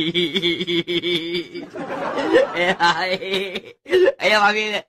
එය වගේ එය වගේ